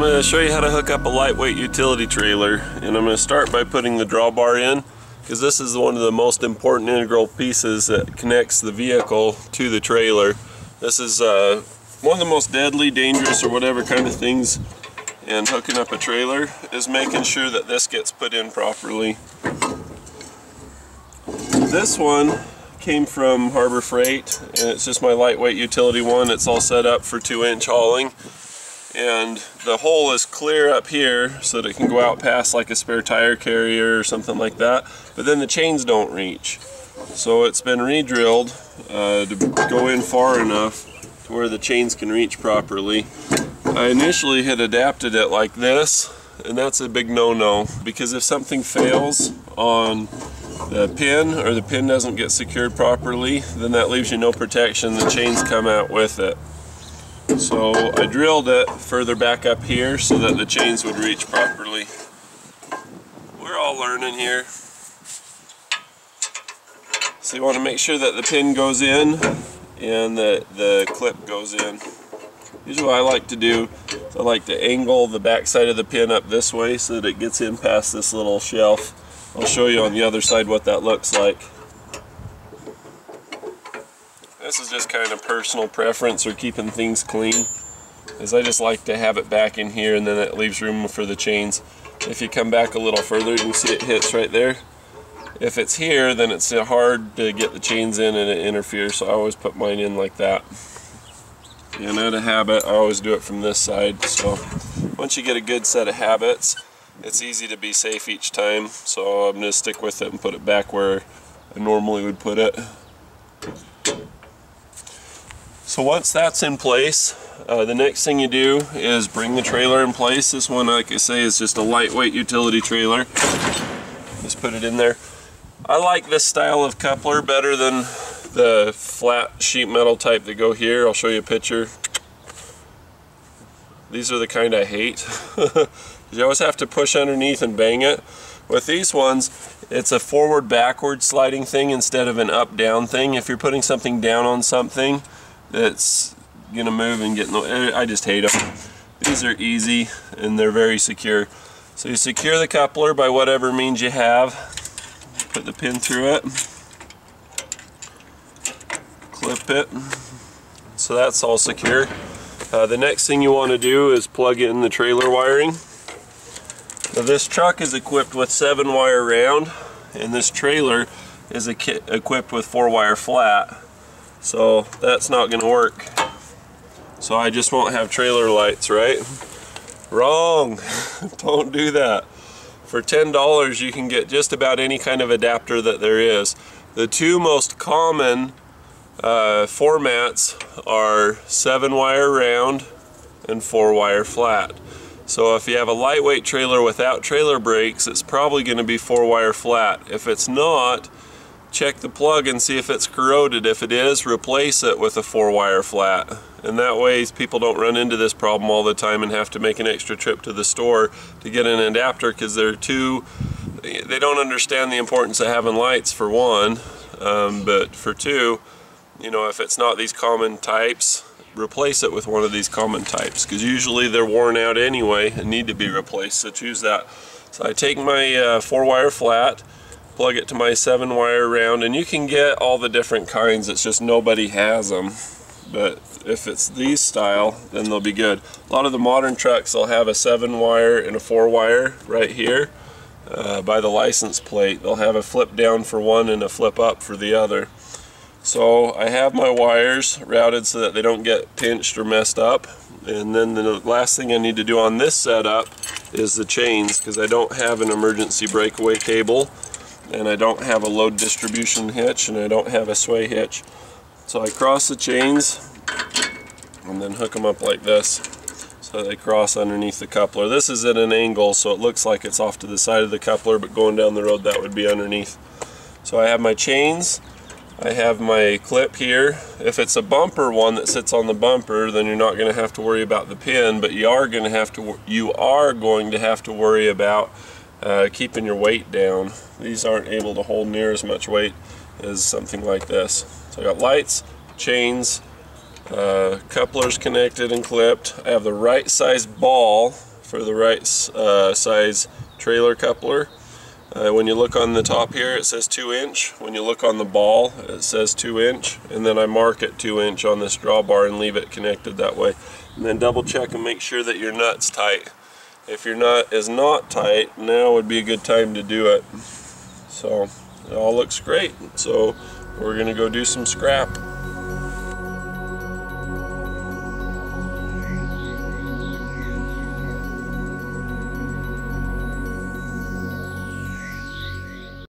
I'm going to show you how to hook up a lightweight utility trailer and I'm going to start by putting the drawbar in because this is one of the most important integral pieces that connects the vehicle to the trailer. This is uh, one of the most deadly, dangerous, or whatever kind of things in hooking up a trailer is making sure that this gets put in properly. This one came from Harbor Freight and it's just my lightweight utility one. It's all set up for two inch hauling and the hole is clear up here so that it can go out past like a spare tire carrier or something like that. But then the chains don't reach. So it's been re-drilled uh, to go in far enough to where the chains can reach properly. I initially had adapted it like this and that's a big no-no because if something fails on the pin or the pin doesn't get secured properly then that leaves you no protection. The chains come out with it so I drilled it further back up here so that the chains would reach properly. We're all learning here. So you want to make sure that the pin goes in and that the clip goes in. Usually what I like to do I like to angle the back side of the pin up this way so that it gets in past this little shelf. I'll show you on the other side what that looks like. This is just kind of personal preference or keeping things clean. As I just like to have it back in here and then it leaves room for the chains. If you come back a little further, you can see it hits right there. If it's here, then it's hard to get the chains in and it interferes, so I always put mine in like that. And out of habit, I always do it from this side. So once you get a good set of habits, it's easy to be safe each time. So I'm going to stick with it and put it back where I normally would put it. So once that's in place, uh, the next thing you do is bring the trailer in place. This one, like I say, is just a lightweight utility trailer. Just put it in there. I like this style of coupler better than the flat sheet metal type that go here. I'll show you a picture. These are the kind I hate. you always have to push underneath and bang it. With these ones, it's a forward backward sliding thing instead of an up down thing. If you're putting something down on something, that's gonna move and get the I just hate them. These are easy and they're very secure. So you secure the coupler by whatever means you have. Put the pin through it. Clip it. So that's all secure. Uh, the next thing you want to do is plug in the trailer wiring. Now this truck is equipped with 7 wire round and this trailer is equipped with 4 wire flat. So that's not going to work. So I just won't have trailer lights, right? Wrong. Don't do that. For $10 you can get just about any kind of adapter that there is. The two most common uh, formats are 7 wire round and 4 wire flat. So if you have a lightweight trailer without trailer brakes, it's probably going to be 4 wire flat. If it's not, check the plug and see if it's corroded. If it is, replace it with a four wire flat. And that way people don't run into this problem all the time and have to make an extra trip to the store to get an adapter because they're too, they don't understand the importance of having lights for one, um, but for two, you know, if it's not these common types, replace it with one of these common types because usually they're worn out anyway and need to be replaced, so choose that. So I take my uh, four wire flat, plug it to my seven wire round and you can get all the different kinds. It's just nobody has them but if it's these style then they'll be good. A lot of the modern trucks will have a seven wire and a four wire right here uh, by the license plate. They'll have a flip down for one and a flip up for the other. So I have my wires routed so that they don't get pinched or messed up. And then the last thing I need to do on this setup is the chains because I don't have an emergency breakaway cable and I don't have a load distribution hitch and I don't have a sway hitch. So I cross the chains and then hook them up like this so they cross underneath the coupler. This is at an angle so it looks like it's off to the side of the coupler but going down the road that would be underneath. So I have my chains, I have my clip here. If it's a bumper one that sits on the bumper then you're not going to have to worry about the pin but you are going to have to you are going to have to worry about uh, keeping your weight down. These aren't able to hold near as much weight as something like this. So I got lights, chains, uh, couplers connected and clipped. I have the right size ball for the right uh, size trailer coupler. Uh, when you look on the top here it says 2 inch. When you look on the ball it says 2 inch and then I mark it 2 inch on this drawbar and leave it connected that way. And then double check and make sure that your nut's tight. If your nut is not tight now would be a good time to do it. So it all looks great. So we're to go do some scrap.